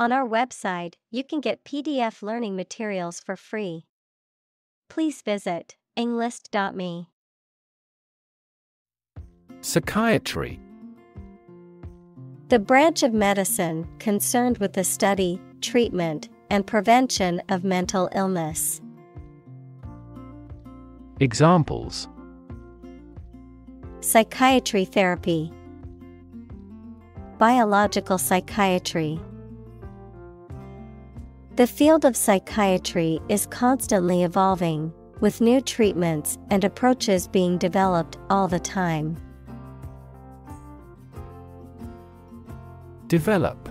On our website, you can get PDF learning materials for free. Please visit englist.me. Psychiatry The branch of medicine concerned with the study, treatment, and prevention of mental illness. Examples Psychiatry therapy, Biological psychiatry. The field of psychiatry is constantly evolving, with new treatments and approaches being developed all the time. Develop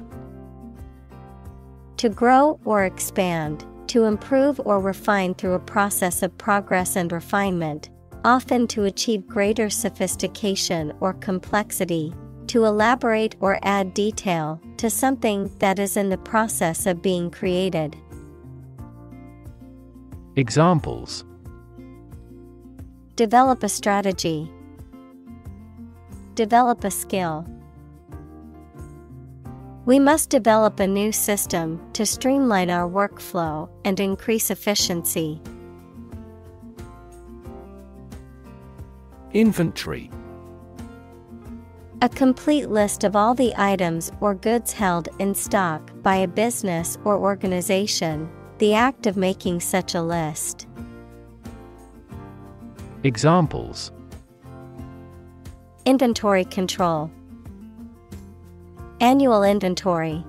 To grow or expand, to improve or refine through a process of progress and refinement, often to achieve greater sophistication or complexity, to elaborate or add detail to something that is in the process of being created. Examples Develop a strategy, develop a skill. We must develop a new system to streamline our workflow and increase efficiency. Inventory A complete list of all the items or goods held in stock by a business or organization, the act of making such a list. Examples Inventory control, Annual inventory.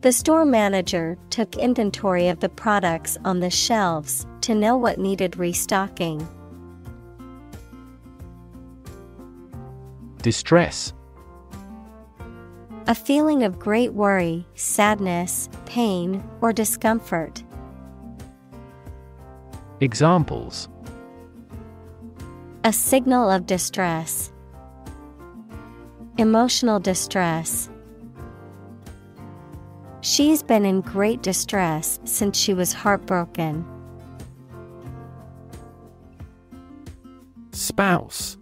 The store manager took inventory of the products on the shelves to know what needed restocking. Distress A feeling of great worry, sadness, pain, or discomfort. Examples A signal of distress. Emotional distress. She's been in great distress since she was heartbroken. Spouse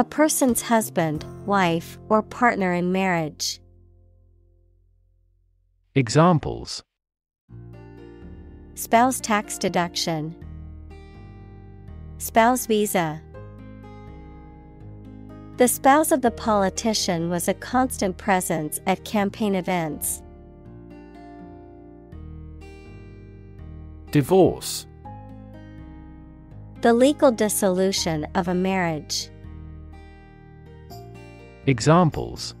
A person's husband, wife, or partner in marriage. Examples Spouse tax deduction. Spouse visa. The spouse of the politician was a constant presence at campaign events. Divorce The legal dissolution of a marriage. Examples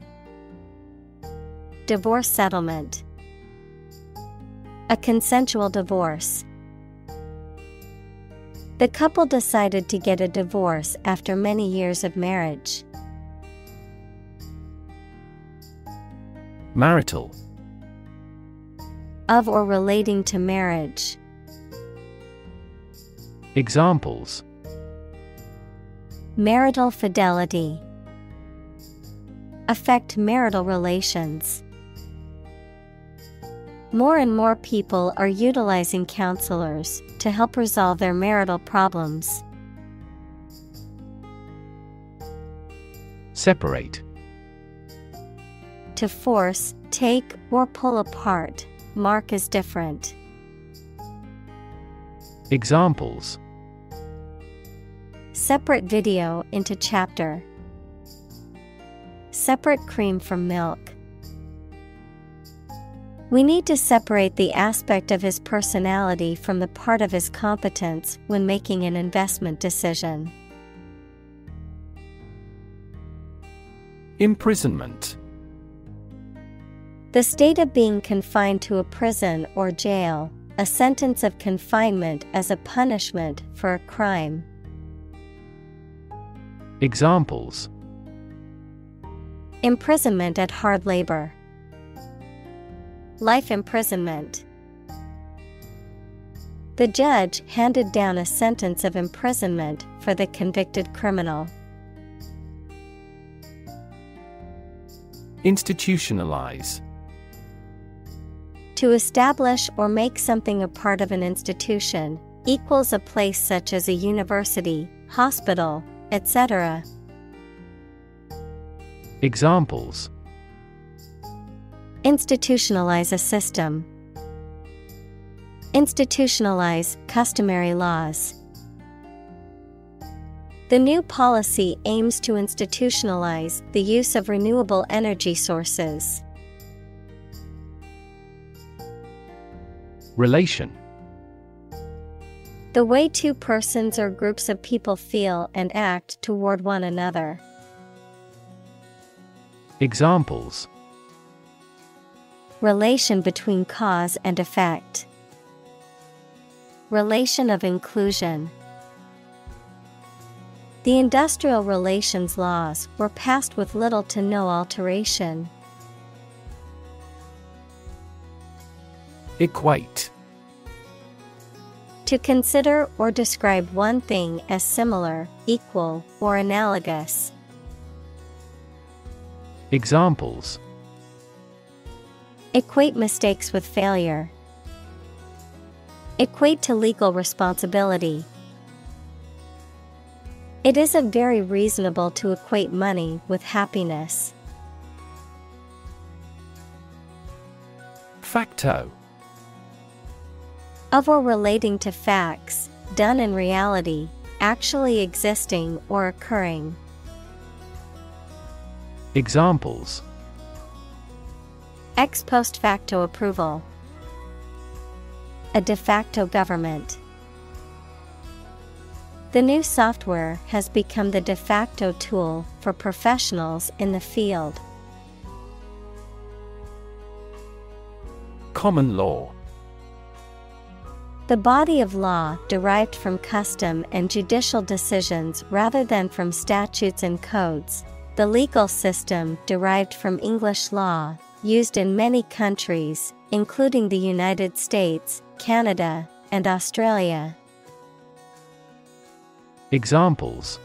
Divorce settlement. A consensual divorce. The couple decided to get a divorce after many years of marriage. Marital Of or relating to marriage. Examples Marital fidelity. Affect marital relations. More and more people are utilizing counselors to help resolve their marital problems. Separate To force, take, or pull apart, mark as different. Examples Separate video into chapter. Separate cream from milk. We need to separate the aspect of his personality from the part of his competence when making an investment decision. Imprisonment The state of being confined to a prison or jail, a sentence of confinement as a punishment for a crime. Examples Imprisonment at hard labor. Life imprisonment. The judge handed down a sentence of imprisonment for the convicted criminal. Institutionalize To establish or make something a part of an institution equals a place such as a university, hospital, etc. Examples Institutionalize a system. Institutionalize customary laws. The new policy aims to institutionalize the use of renewable energy sources. Relation The way two persons or groups of people feel and act toward one another. Examples Relation between cause and effect. Relation of inclusion. The industrial relations laws were passed with little to no alteration. Equate To consider or describe one thing as similar, equal, or analogous. Examples Equate mistakes with failure. Equate to legal responsibility. It isn't very reasonable to equate money with happiness. Facto Of or relating to facts, done in reality, actually existing or occurring. Examples Ex post facto approval. A de facto government. The new software has become the de facto tool for professionals in the field. Common law The body of law derived from custom and judicial decisions rather than from statutes and codes. The legal system derived from English law, used in many countries, including the United States, Canada, and Australia. Examples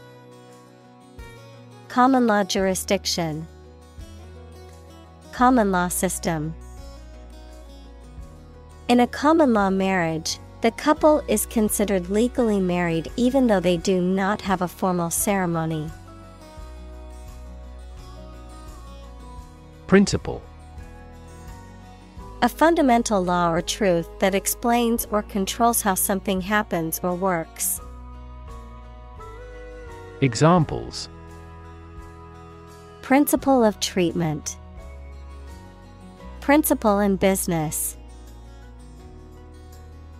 Common law jurisdiction, Common law system. In a common law marriage, the couple is considered legally married even though they do not have a formal ceremony. Principle A fundamental law or truth that explains or controls how something happens or works. Examples Principle of treatment, Principle in business.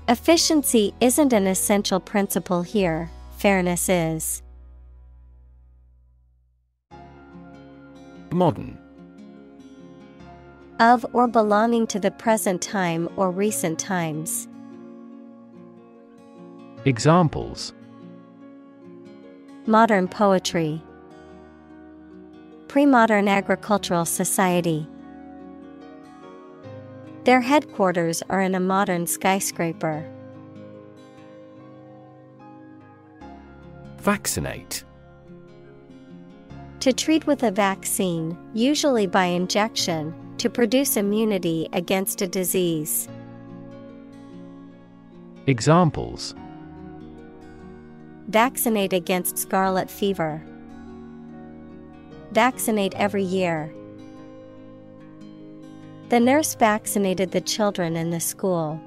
Efficiency isn't an essential principle here, fairness is. Modern Of or belonging to the present time or recent times. Examples Modern poetry. Pre-modern agricultural society. Their headquarters are in a modern skyscraper. Vaccinate To treat with a vaccine, usually by injection, to produce immunity against a disease. Examples Vaccinate against scarlet fever. Vaccinate every year. The nurse vaccinated the children in the school.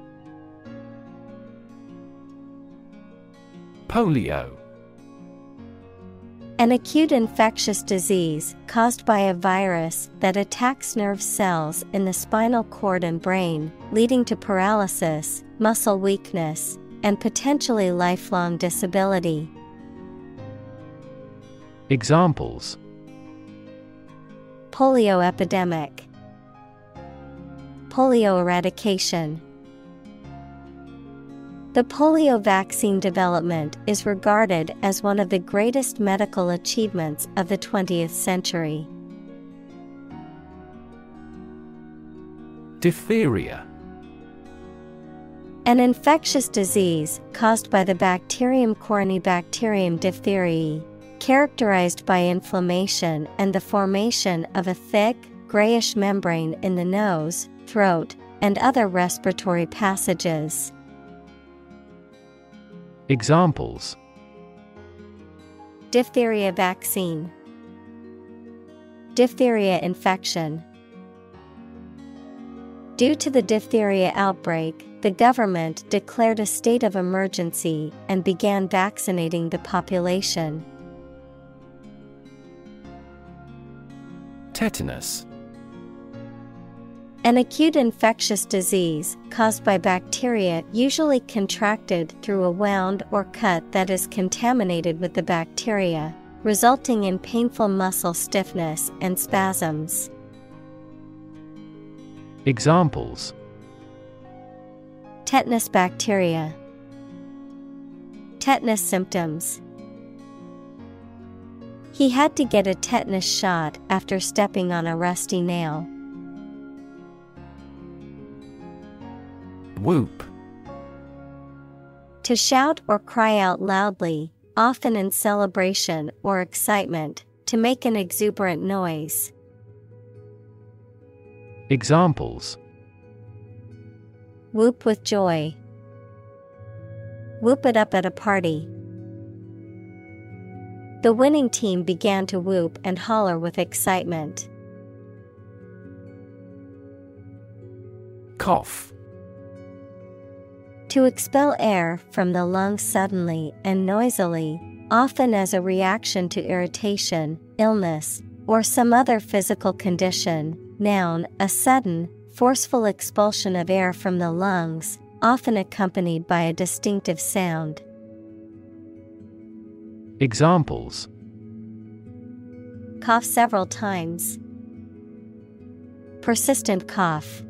Polio An acute infectious disease caused by a virus that attacks nerve cells in the spinal cord and brain, leading to paralysis, muscle weakness, and potentially lifelong disability. Examples Polio epidemic, Polio eradication. The polio vaccine development is regarded as one of the greatest medical achievements of the 20th century. Diphtheria An infectious disease caused by the bacterium Corynebacterium diphtheriae, characterized by inflammation and the formation of a thick, grayish membrane in the nose, throat, and other respiratory passages. Examples Diphtheria vaccine, Diphtheria infection. Due to the diphtheria outbreak, the government declared a state of emergency and began vaccinating the population. Tetanus. An acute infectious disease caused by bacteria, usually contracted through a wound or cut that is contaminated with the bacteria, resulting in painful muscle stiffness and spasms. Examples Tetanus bacteria, Tetanus symptoms. He had to get a tetanus shot after stepping on a rusty nail. Whoop. To shout or cry out loudly, often in celebration or excitement, to make an exuberant noise. Examples Whoop with joy. Whoop it up at a party. The winning team began to whoop and holler with excitement. Cough. To expel air from the lungs suddenly and noisily, often as a reaction to irritation, illness, or some other physical condition. Noun, a sudden, forceful expulsion of air from the lungs, often accompanied by a distinctive sound. Examples Cough several times. Persistent cough.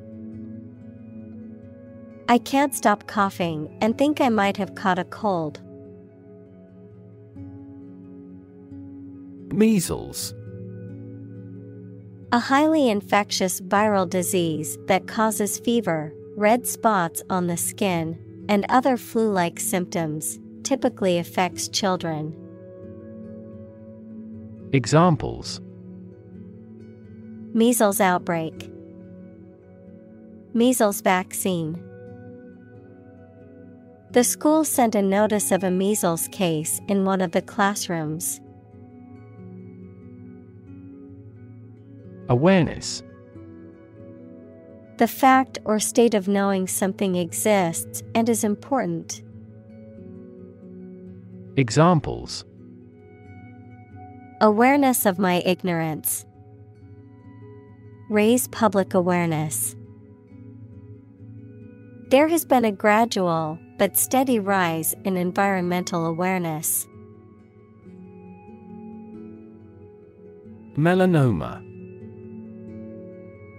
I can't stop coughing and think I might have caught a cold. Measles. A highly infectious viral disease that causes fever, red spots on the skin, and other flu like symptoms, typically affects children. Examples Measles outbreak, Measles vaccine. The school sent a notice of a measles case in one of the classrooms. Awareness. The fact or state of knowing something exists and is important. Examples Awareness of my ignorance. Raise public awareness. There has been a gradual but steady rise in environmental awareness. Melanoma.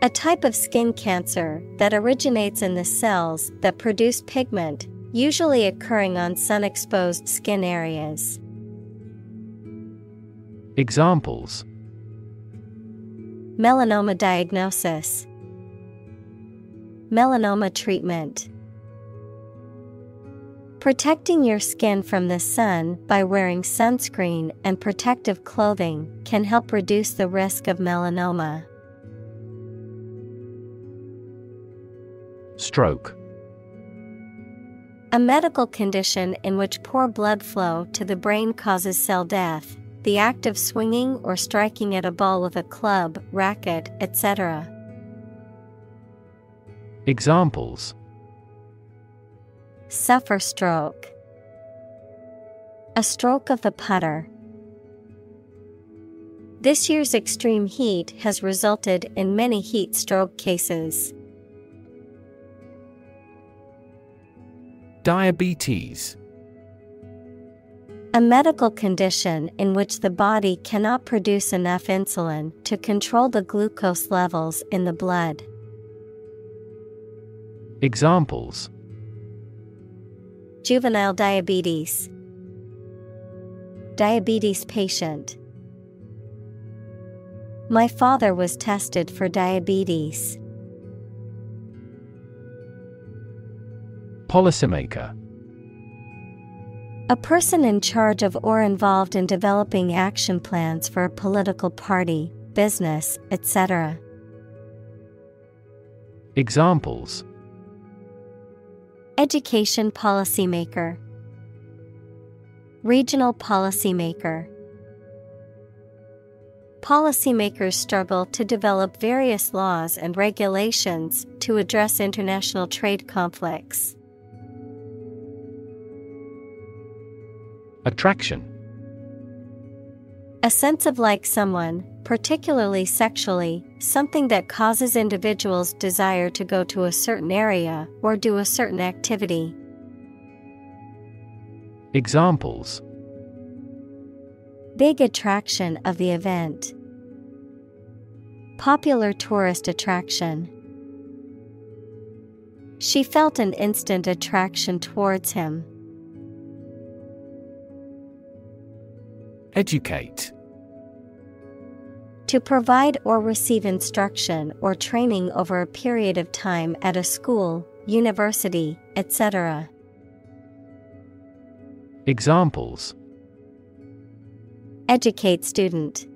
A type of skin cancer that originates in the cells that produce pigment, usually occurring on sun exposed skin areas. Examples Melanoma diagnosis, Melanoma treatment. Protecting your skin from the sun by wearing sunscreen and protective clothing can help reduce the risk of melanoma. Stroke. A medical condition in which poor blood flow to the brain causes cell death, the act of swinging or striking at a ball with a club, racket, etc. Examples Suffer stroke. A stroke of the putter. This year's extreme heat has resulted in many heat stroke cases. Diabetes. A medical condition in which the body cannot produce enough insulin to control the glucose levels in the blood. Examples Juvenile diabetes, Diabetes patient. My father was tested for diabetes. Policymaker. A person in charge of or involved in developing action plans for a political party, business, etc. Examples Education policymaker, Regional policymaker. Policymakers struggle to develop various laws and regulations to address international trade conflicts. Attraction A sense of like someone, particularly sexually, something that causes individuals' desire to go to a certain area or do a certain activity. Examples Big attraction of the event. Popular tourist attraction. She felt an instant attraction towards him. Educate To provide or receive instruction or training over a period of time at a school, university, etc. Examples Educate student.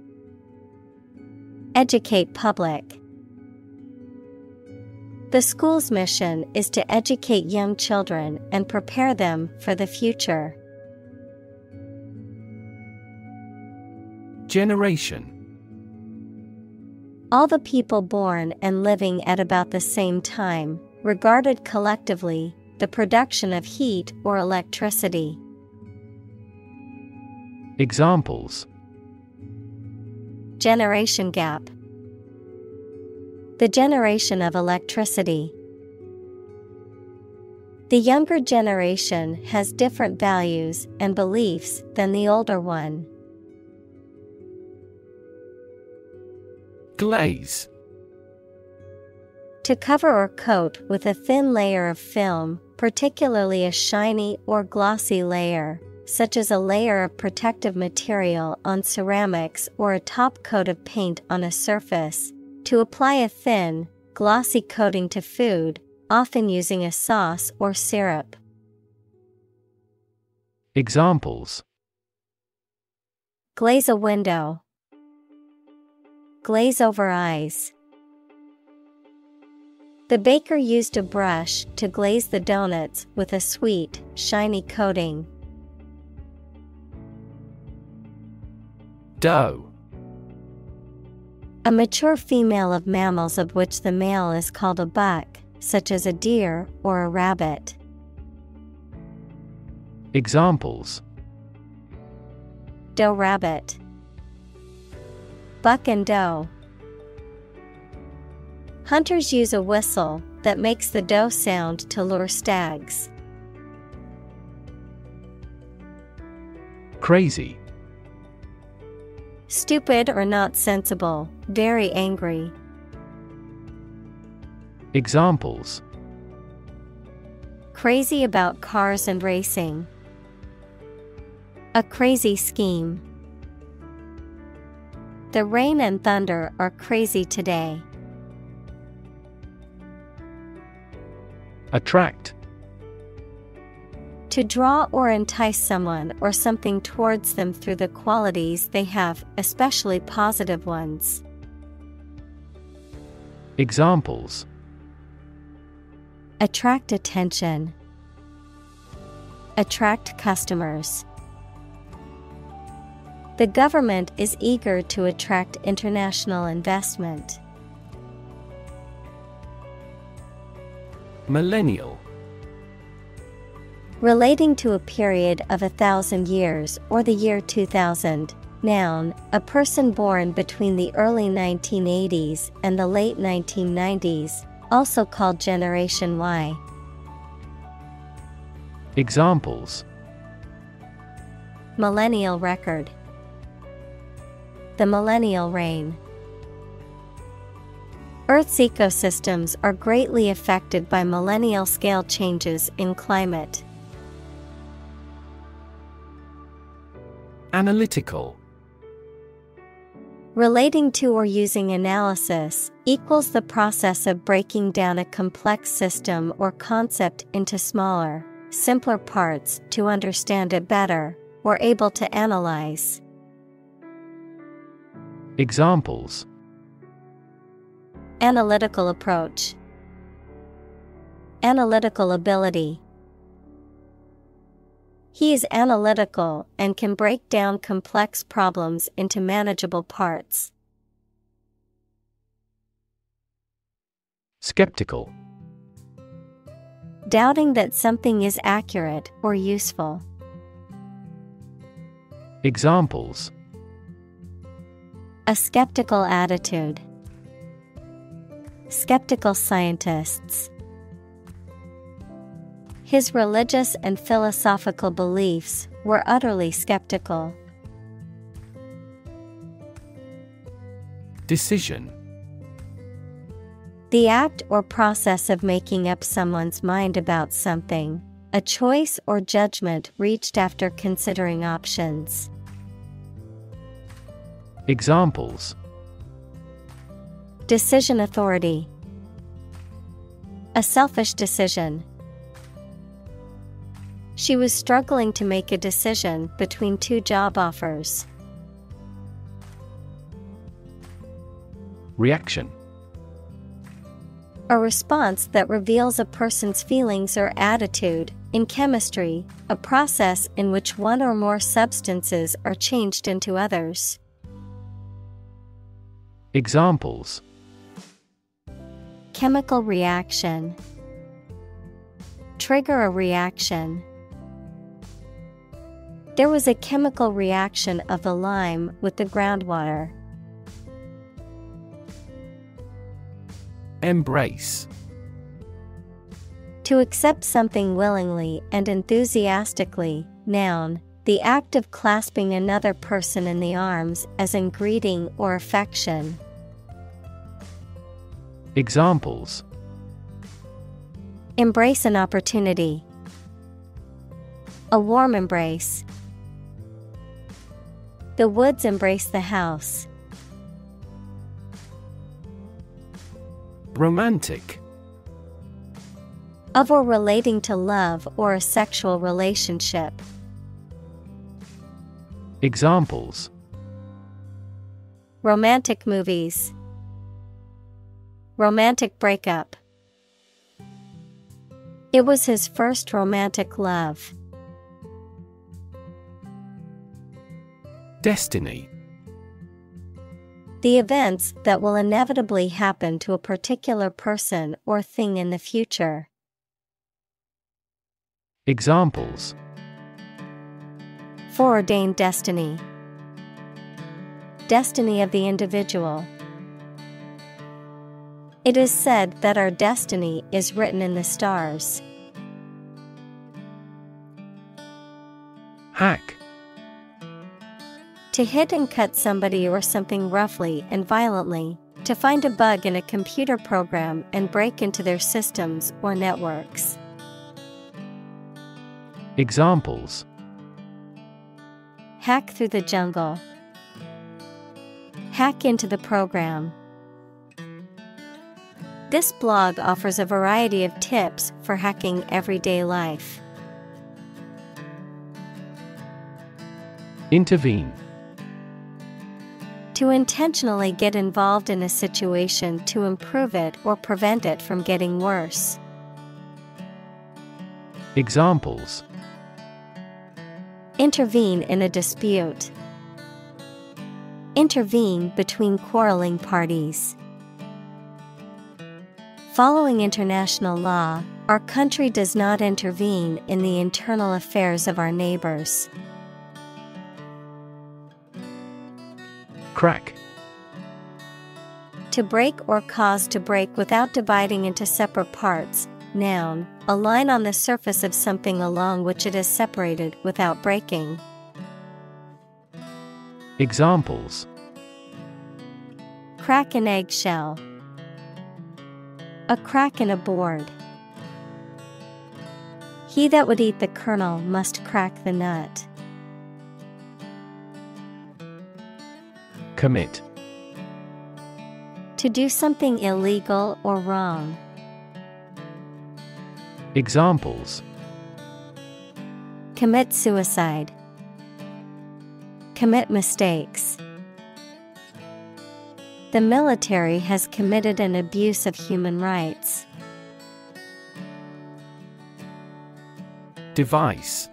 Educate public. The school's mission is to educate young children and prepare them for the future. Generation All the people born and living at about the same time, regarded collectively, the production of heat or electricity. Examples Generation gap. The generation of electricity. The younger generation has different values and beliefs than the older one. Glaze. To cover or coat with a thin layer of film, particularly a shiny or glossy layer, such as a layer of protective material on ceramics or a top coat of paint on a surface, to apply a thin, glossy coating to food, often using a sauce or syrup. Examples. Glaze a window, glaze over eyes. The baker used a brush to glaze the donuts with a sweet, shiny coating. Doe A mature female of mammals of which the male is called a buck, such as a deer or a rabbit. Examples Doe rabbit. Buck and doe. Hunters use a whistle that makes the doe sound to lure stags. Crazy Stupid or not sensible, very angry. Examples Crazy about cars and racing. A crazy scheme. The rain and thunder are crazy today. Attract To draw or entice someone or something towards them through the qualities they have, especially positive ones. Examples Attract attention. Attract customers. The government is eager to attract international investment. Millennial Relating to a period of a thousand years or the year 2000. Noun, a person born between the early 1980s and the late 1990s, also called Generation Y. Examples Millennial record. The millennial reign. Earth's ecosystems are greatly affected by millennial scale changes in climate. Analytical Relating to or using analysis equals the process of breaking down a complex system or concept into smaller, simpler parts to understand it better, or able to analyze. Examples Analytical approach, Analytical ability. He is analytical and can break down complex problems into manageable parts. Skeptical. Doubting that something is accurate or useful. Examples a skeptical attitude. Skeptical scientists. His religious and philosophical beliefs were utterly skeptical. Decision The act or process of making up someone's mind about something, a choice or judgment reached after considering options. Examples Decision authority. A selfish decision. She was struggling to make a decision between two job offers. Reaction A response that reveals a person's feelings or attitude. In chemistry, a process in which one or more substances are changed into others. Examples Chemical reaction. Trigger a reaction. There was a chemical reaction of the lime with the groundwater. Embrace To accept something willingly and enthusiastically, noun, the act of clasping another person in the arms as in greeting or affection. Examples Embrace an opportunity. A warm embrace. The woods embrace the house. Romantic Of or relating to love or a sexual relationship. Examples Romantic movies. Romantic breakup. It was his first romantic love. Destiny The events that will inevitably happen to a particular person or thing in the future. Examples Foreordained destiny. Destiny of the individual. It is said that our destiny is written in the stars. Hack To hit and cut somebody or something roughly and violently, to find a bug in a computer program and break into their systems or networks. Examples Hack through the jungle. Hack into the program. This blog offers a variety of tips for hacking everyday life. Intervene To intentionally get involved in a situation to improve it or prevent it from getting worse. Examples Intervene in a dispute. Intervene between quarreling parties. Following international law, our country does not intervene in the internal affairs of our neighbors. Crack To break or cause to break without dividing into separate parts. Noun, a line on the surface of something along which it is separated without breaking. Examples Crack an eggshell. A crack in a board. He that would eat the kernel must crack the nut. Commit To do something illegal or wrong. Examples Commit suicide. Commit mistakes. The military has committed an abuse of human rights. Device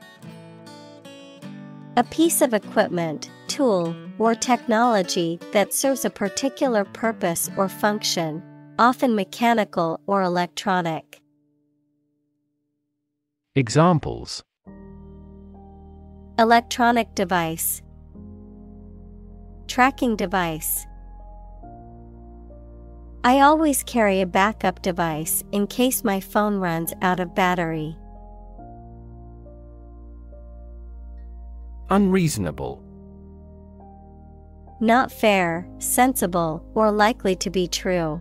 A piece of equipment, tool, or technology that serves a particular purpose or function, often mechanical or electronic. Examples Electronic device, Tracking device. I always carry a backup device in case my phone runs out of battery. Unreasonable. Not fair, sensible, or likely to be true.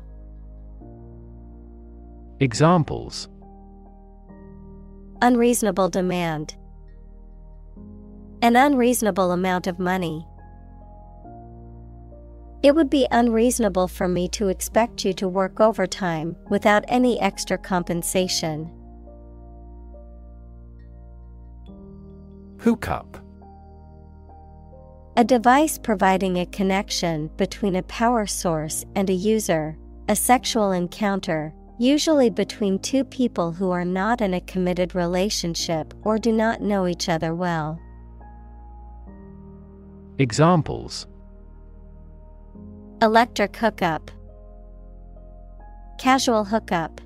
Examples Unreasonable demand. An unreasonable amount of money. It would be unreasonable for me to expect you to work overtime without any extra compensation. Hookup. A device providing a connection between a power source and a user, a sexual encounter, usually between two people who are not in a committed relationship or do not know each other well. Examples Electric hookup, Casual hookup.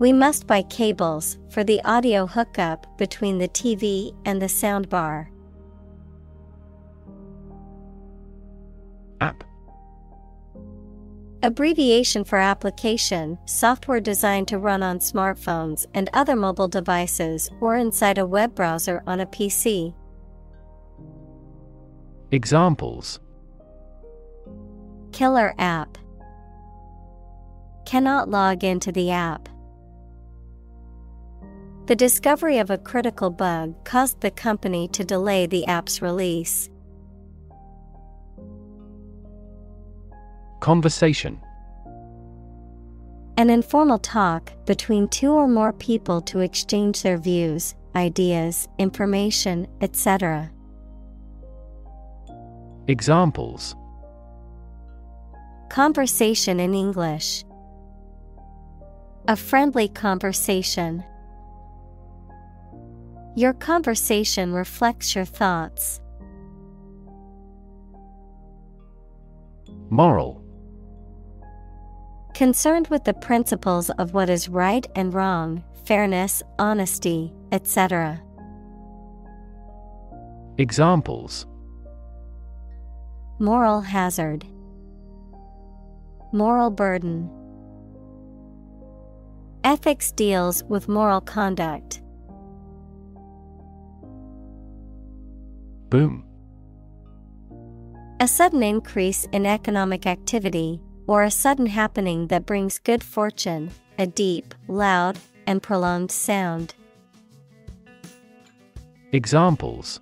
We must buy cables for the audio hookup between the TV and the soundbar. App. Abbreviation for application, software designed to run on smartphones and other mobile devices or inside a web browser on a PC. Examples Killer app. Cannot log into the app. The discovery of a critical bug caused the company to delay the app's release. Conversation. An informal talk between two or more people to exchange their views, ideas, information, etc. Examples Conversation in English. A friendly conversation. Your conversation reflects your thoughts. Moral. Concerned with the principles of what is right and wrong, fairness, honesty, etc. Examples Moral hazard, Moral burden. Ethics deals with moral conduct. Boom. A sudden increase in economic activity, or a sudden happening that brings good fortune, a deep, loud, and prolonged sound. Examples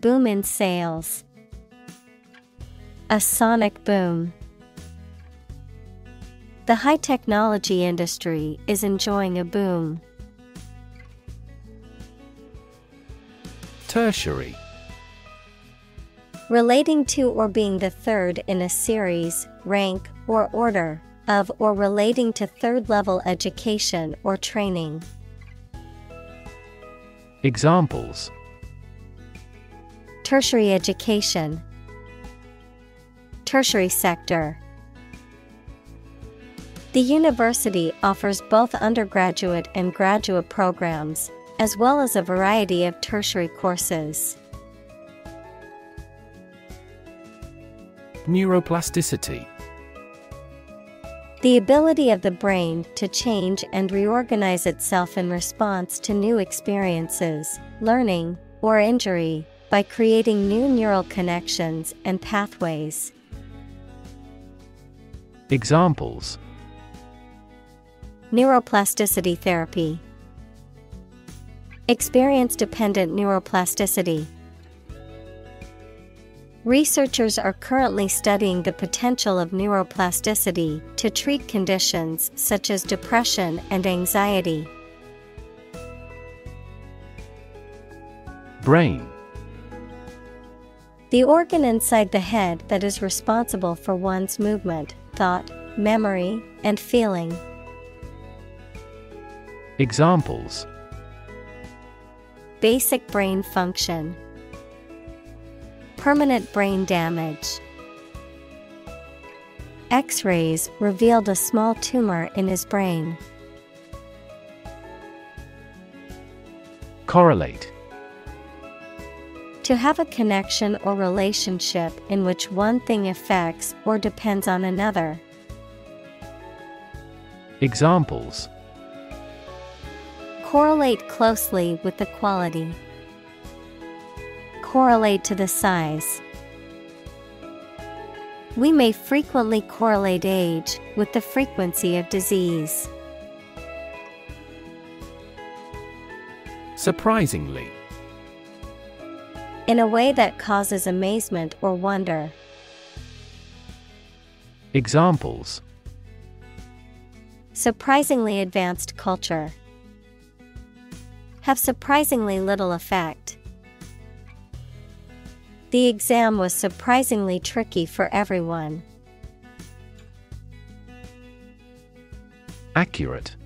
Boom in sales. A sonic boom. The high technology industry is enjoying a boom. Tertiary. Relating to or being the third in a series, rank, or order of or relating to third level education or training. Examples Tertiary education, Tertiary sector. The university offers both undergraduate and graduate programs, as well as a variety of tertiary courses. Neuroplasticity. The ability of the brain to change and reorganize itself in response to new experiences, learning, or injury by creating new neural connections and pathways. Examples Neuroplasticity therapy, Experience dependent neuroplasticity. Researchers are currently studying the potential of neuroplasticity to treat conditions such as depression and anxiety. Brain. The organ inside the head that is responsible for one's movement, thought, memory, and feeling. Examples Basic brain function. Permanent brain damage. X rays revealed a small tumor in his brain. Correlate To have a connection or relationship in which one thing affects or depends on another. Examples Correlate closely with the quality. Correlate to the size. We may frequently correlate age with the frequency of disease. Surprisingly In a way that causes amazement or wonder. Examples Surprisingly advanced culture. Have surprisingly little effect. The exam was surprisingly tricky for everyone. Accurate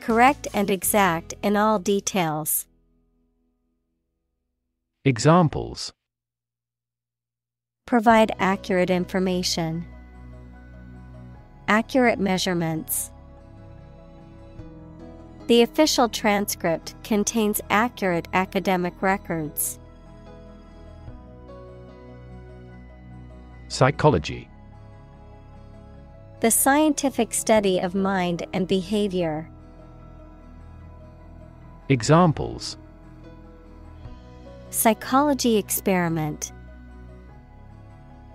Correct and exact in all details. Examples Provide accurate information. Accurate measurements. The official transcript contains accurate academic records. Psychology The scientific study of mind and behavior. Examples Psychology experiment.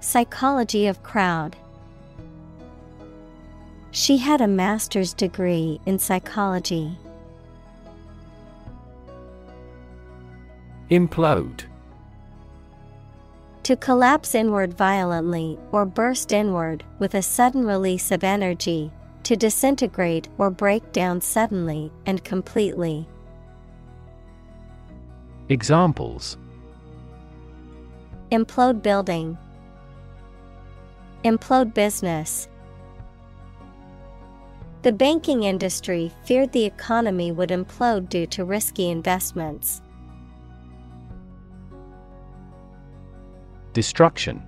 Psychology of crowd. She had a master's degree in psychology. Implode To collapse inward violently or burst inward with a sudden release of energy, to disintegrate or break down suddenly and completely. Examples Implode building. Implode business. The banking industry feared the economy would implode due to risky investments. Destruction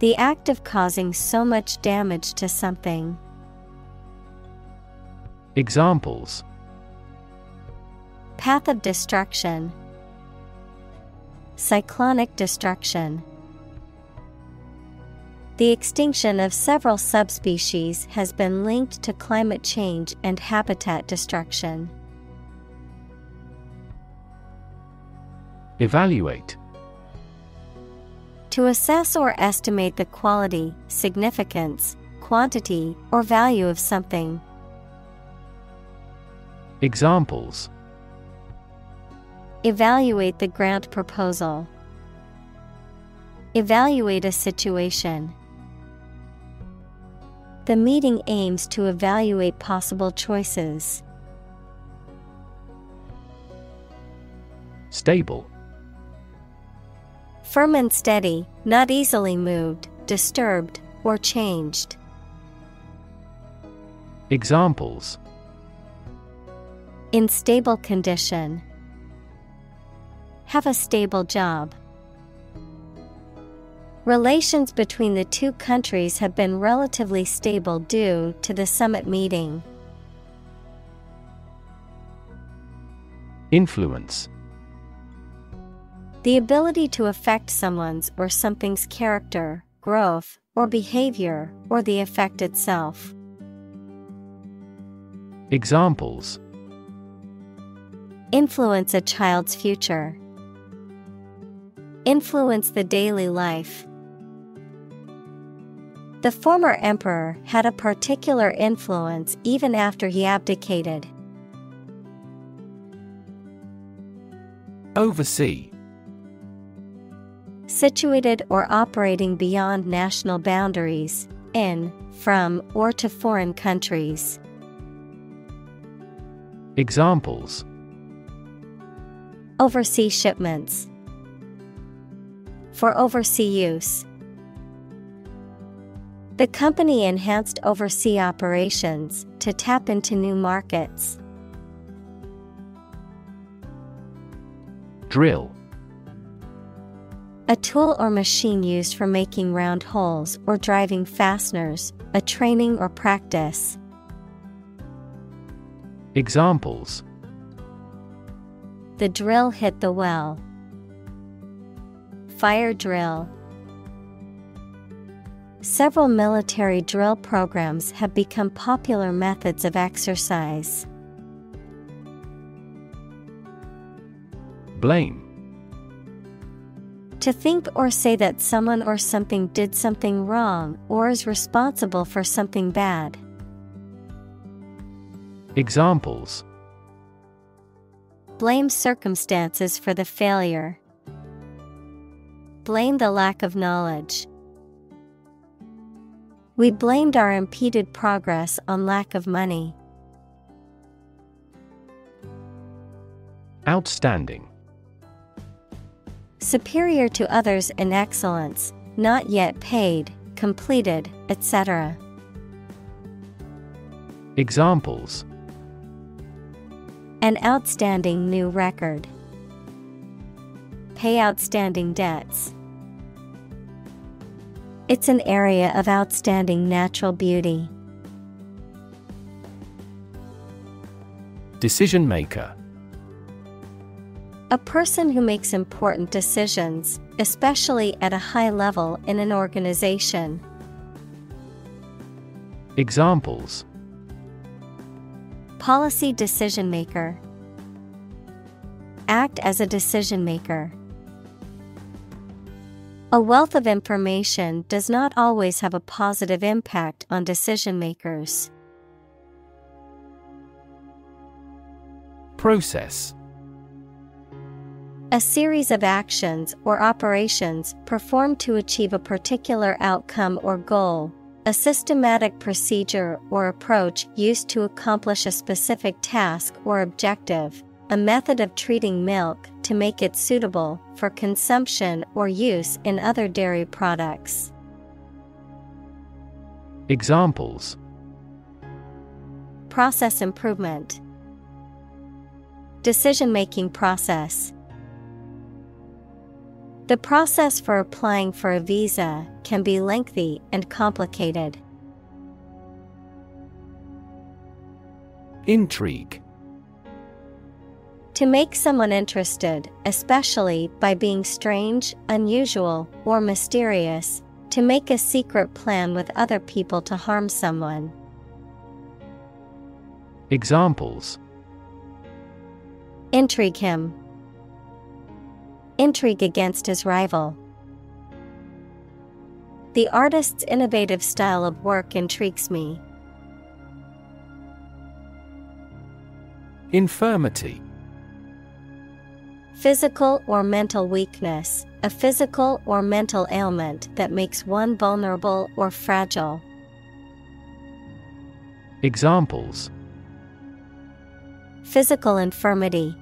The act of causing so much damage to something. Examples Path of destruction. Cyclonic destruction. The extinction of several subspecies has been linked to climate change and habitat destruction. Evaluate To assess or estimate the quality, significance, quantity, or value of something. Examples Evaluate the grant proposal. Evaluate a situation. The meeting aims to evaluate possible choices. Stable Firm and steady, not easily moved, disturbed, or changed. Examples In stable condition. Have a stable job. Relations between the two countries have been relatively stable due to the summit meeting. Influence The ability to affect someone's or something's character, growth, or behavior, or the effect itself. Examples Influence a child's future. Influence the daily life. The former emperor had a particular influence even after he abdicated. Oversea Situated or operating beyond national boundaries, in, from, or to foreign countries. Examples Oversea shipments. For oversea use. The company enhanced oversea operations to tap into new markets. Drill A tool or machine used for making round holes or driving fasteners, a training or practice. Examples The drill hit the well. Fire drill. Several military drill programs have become popular methods of exercise. Blame. To think or say that someone or something did something wrong or is responsible for something bad. Examples Blame circumstances for the failure. Blame the lack of knowledge. We blamed our impeded progress on lack of money. Outstanding. Superior to others in excellence, not yet paid, completed, etc. Examples An outstanding new record. Pay outstanding debts. It's an area of outstanding natural beauty. Decision maker. A person who makes important decisions, especially at a high level in an organization. Examples Policy decision maker. Act as a decision maker. A wealth of information does not always have a positive impact on decision makers. Process. A series of actions or operations performed to achieve a particular outcome or goal, a systematic procedure or approach used to accomplish a specific task or objective, a method of treating milk to make it suitable for consumption or use in other dairy products. Examples Process improvement, Decision making process. The process for applying for a visa can be lengthy and complicated. Intrigue To make someone interested, especially by being strange, unusual, or mysterious, to make a secret plan with other people to harm someone. Examples Intrigue him. Intrigue against his rival. The artist's innovative style of work intrigues me. Infirmity Physical or mental weakness, a physical or mental ailment that makes one vulnerable or fragile. Examples Physical infirmity,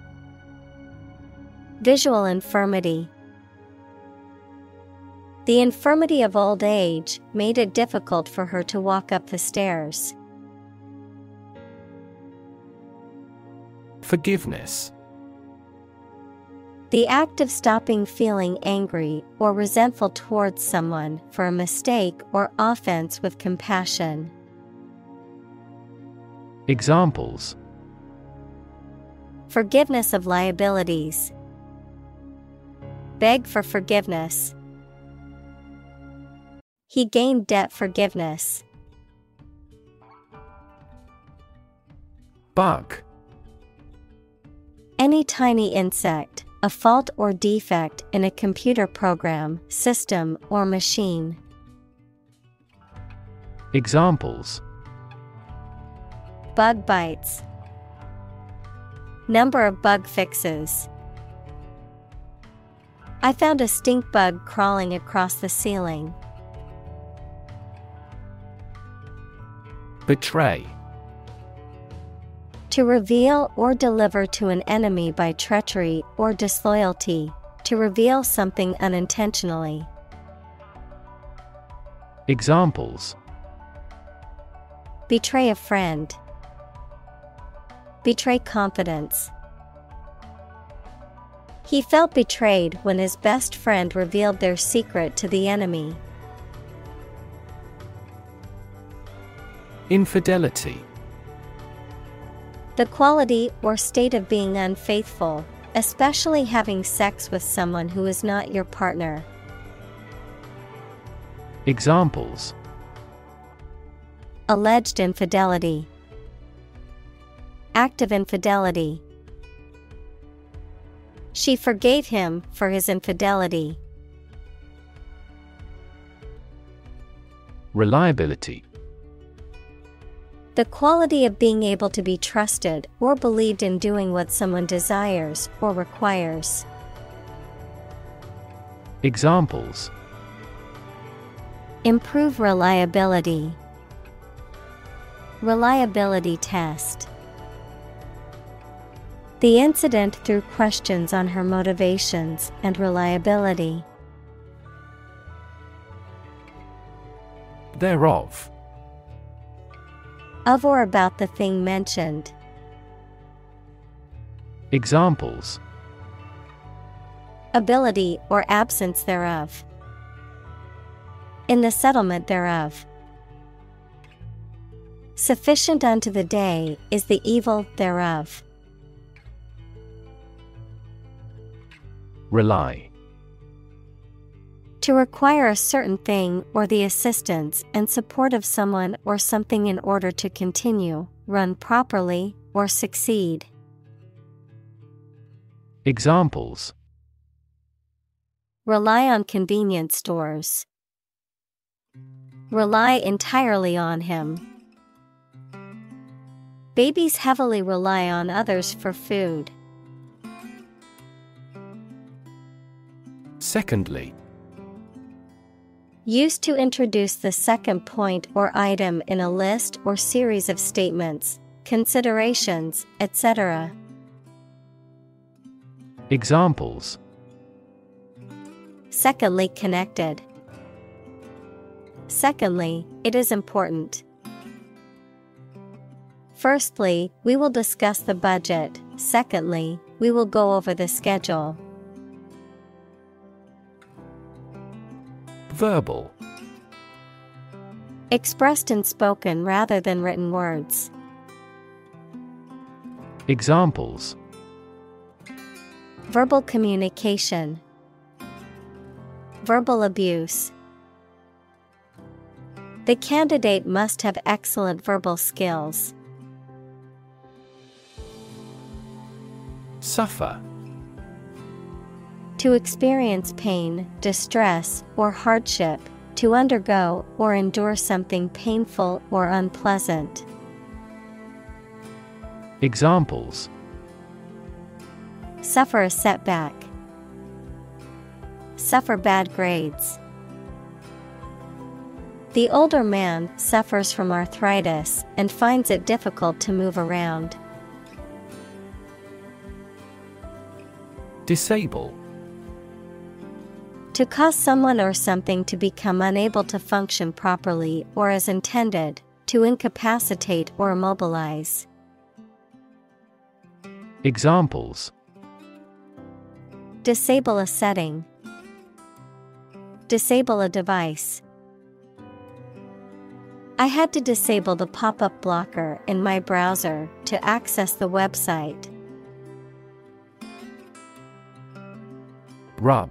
Visual infirmity. The infirmity of old age made it difficult for her to walk up the stairs. Forgiveness The act of stopping feeling angry or resentful towards someone for a mistake or offense with compassion. Examples Forgiveness of liabilities. Beg for forgiveness. He gained debt forgiveness. Bug Any tiny insect, a fault or defect in a computer program, system, or machine. Examples Bug bites. Number of bug fixes. I found a stink bug crawling across the ceiling. Betray To reveal or deliver to an enemy by treachery or disloyalty. To reveal something unintentionally. Examples Betray a friend. Betray confidence. He felt betrayed when his best friend revealed their secret to the enemy. Infidelity The quality or state of being unfaithful, especially having sex with someone who is not your partner. Examples Alleged infidelity, Act of infidelity. She forgave him for his infidelity. Reliability The quality of being able to be trusted or believed in doing what someone desires or requires. Examples Improve reliability. Reliability test. The incident threw questions on her motivations and reliability. Thereof Of or about the thing mentioned. Examples Ability or absence thereof. In the settlement thereof. Sufficient unto the day is the evil thereof. Rely To require a certain thing or the assistance and support of someone or something in order to continue, run properly, or succeed. Examples Rely on convenience stores. Rely entirely on him. Babies heavily rely on others for food. Secondly Used to introduce the second point or item in a list or series of statements, considerations, etc. Examples Secondly, connected. Secondly, it is important. Firstly, we will discuss the budget. Secondly, we will go over the schedule. Verbal Expressed in spoken rather than written words. Examples Verbal communication. Verbal abuse. The candidate must have excellent verbal skills. Suffer To experience pain, distress, or hardship, to undergo or endure something painful or unpleasant. Examples Suffer a setback. Suffer bad grades. The older man suffers from arthritis and finds it difficult to move around. Disable To cause someone or something to become unable to function properly or as intended, to incapacitate or immobilize. Examples Disable a setting. Disable a device. I had to disable the pop up blocker in my browser to access the website. Rub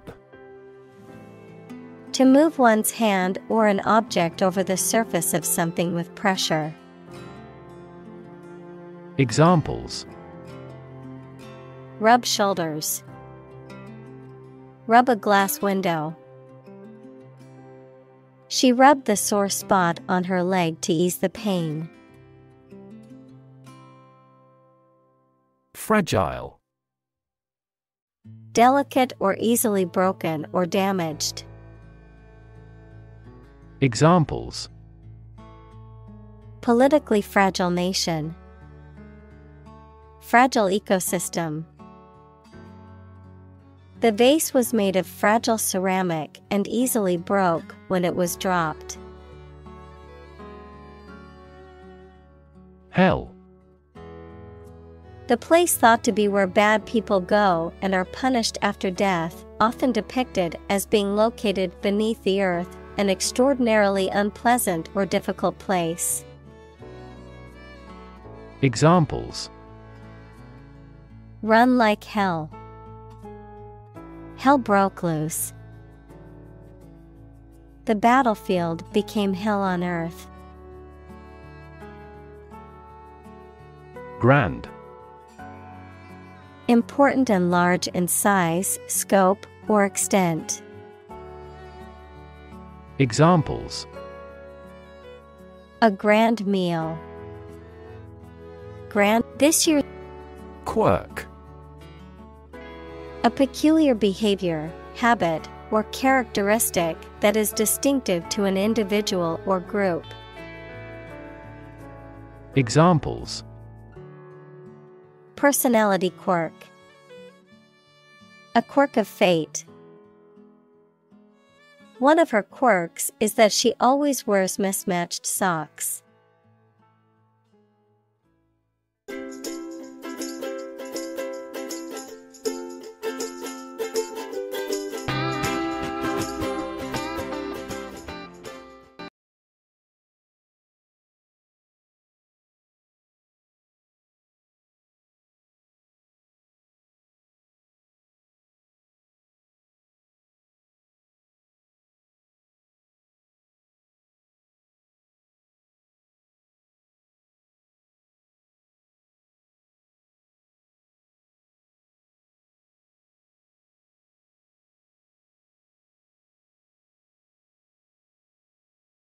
To move one's hand or an object over the surface of something with pressure. Examples Rub shoulders. Rub a glass window. She rubbed the sore spot on her leg to ease the pain. Fragile Delicate or easily broken or damaged. Examples Politically fragile nation. Fragile ecosystem. The vase was made of fragile ceramic and easily broke when it was dropped. Hell The place thought to be where bad people go and are punished after death, often depicted as being located beneath the earth, an extraordinarily unpleasant or difficult place. Examples Run like hell. Hell broke loose. The battlefield became hell on earth. Grand Important and large in size, scope, or extent. Examples A grand meal. Grand this year Quirk a peculiar behavior, habit, or characteristic that is distinctive to an individual or group. Examples Personality quirk. A quirk of fate. One of her quirks is that she always wears mismatched socks.